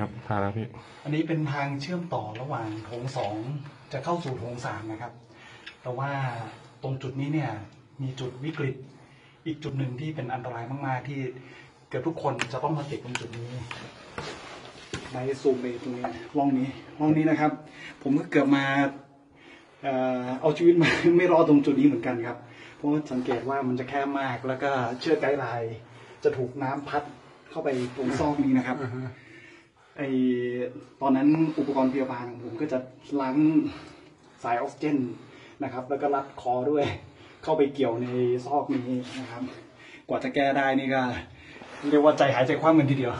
ครับทานแล้วพี่ อันนี้เป็นทางเชื่อมต่อระหว่างโถงสองจะเข้าสู่โถงสามนะครับแต่ว่าตรงจุดนี้เนี่ยมีจุดวิกฤต อีกจุดหนึ่งที่เป็นอันตรายมากๆ ที่เกือบทุกคนจะต้องมาติดตรงจุดนี้ในซูมไปตรงนี้ห้องนี้ห้องนี้นะครับ ผมก็เกือบมาเอาชีวิตมาไม่รอดตรงจุดนี้เหมือนกันครับ เพราะสังเกตว่ามันจะแคบมากแล้วก็เชือกไกด์ไลน์จะถูกน้ำพัดเข้าไปตรงซอกนี้นะครับ ไอตอนนั้นอุปกรณ์พยาบาลของผมก็จะล้างสายออกซิเจนนะครับ แล้วก็รัดคอด้วย เข้าไปเกี่ยวในซอกนี้นะครับ กว่าจะแก้ได้นี่ก็ เรียกว่าใจหายใจคว่ำกันทีเดียว